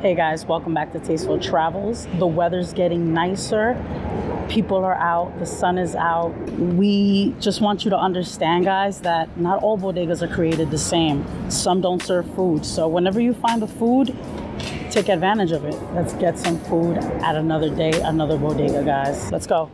Hey guys, welcome back to Tasteful Travels. The weather's getting nicer. People are out, the sun is out. We just want you to understand, guys, that not all bodegas are created the same. Some don't serve food. So whenever you find the food, take advantage of it. Let's get some food at another day, another bodega, guys. Let's go.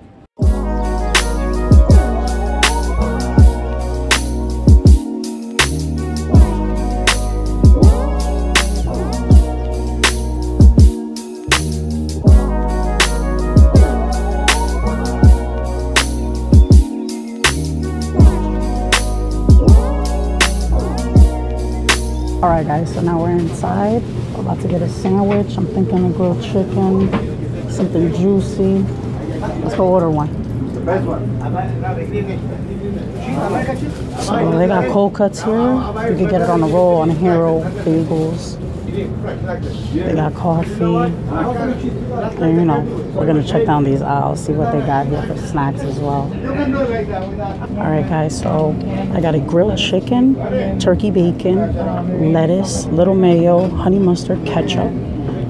Guys, so now we're inside. We're about to get a sandwich. I'm thinking a grilled chicken, something juicy. Let's go order one. So they got cold cuts here. You can get it on the roll on Hero Bagels. They got coffee. And you know, we're gonna check down these aisles, see what they got here for snacks as well. All right, guys, so I got a grilled chicken, turkey bacon, lettuce, little mayo, honey mustard, ketchup,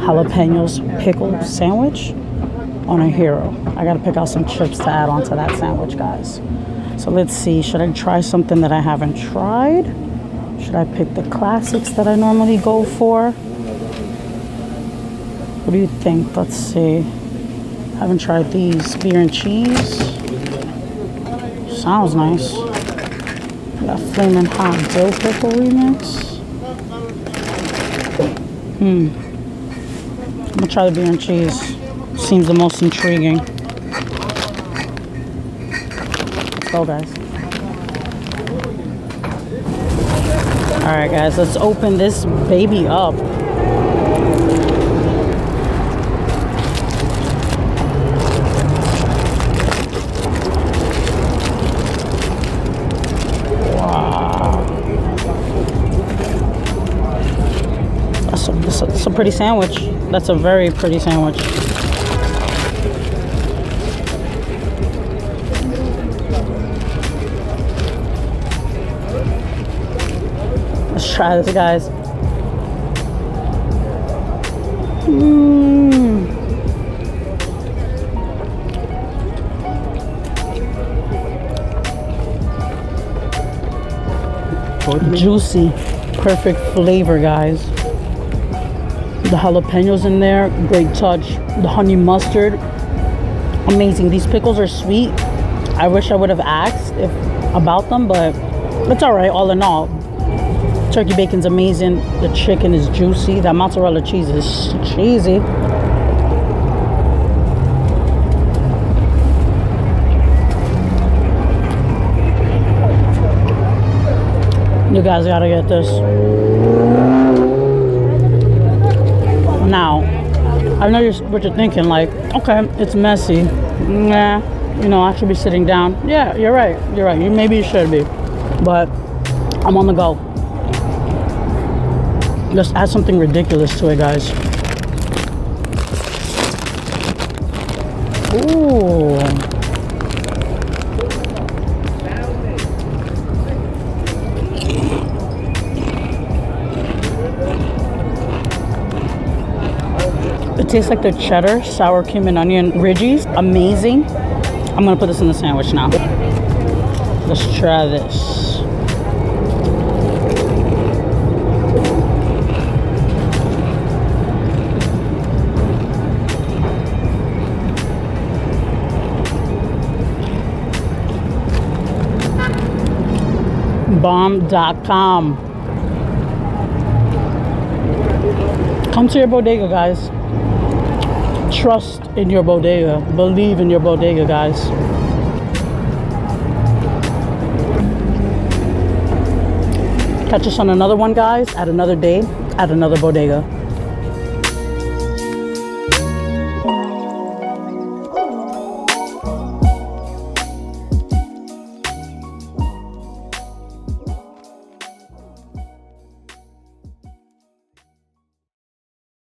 jalapenos, pickle sandwich on a hero. I gotta pick out some chips to add onto that sandwich, guys. So let's see, should I try something that I haven't tried? Should I pick the classics that I normally go for? What do you think? Let's see. Haven't tried these. Beer and cheese. Sounds nice. Got flaming hot dill pickle remix. Hmm. I'm gonna try the beer and cheese. Seems the most intriguing. Let's go, guys. All right, guys, let's open this baby up. That's a, that's a, that's a pretty sandwich. That's a very pretty sandwich. Let's try this, guys. Mm. Juicy, perfect flavor, guys. The jalapenos in there, great touch. The honey mustard, amazing. These pickles are sweet. I wish I would have asked if about them, but it's all right. All in all, turkey bacon's amazing. The chicken is juicy. That mozzarella cheese is cheesy. You guys gotta get this. Now, I know you're, what you're thinking, like, okay, it's messy. Nah, you know, I should be sitting down. Yeah, you're right. You're right. You maybe you should be, but I'm on the go. Let's add something ridiculous to it, guys. Ooh. It tastes like the cheddar, sour cream and onion ridges. Amazing. I'm gonna put this in the sandwich now. Let's try this. Bomb.com. Come to your bodega, guys. Trust in your bodega. Believe in your bodega, guys. Catch us on another one, guys, at another day, at another bodega.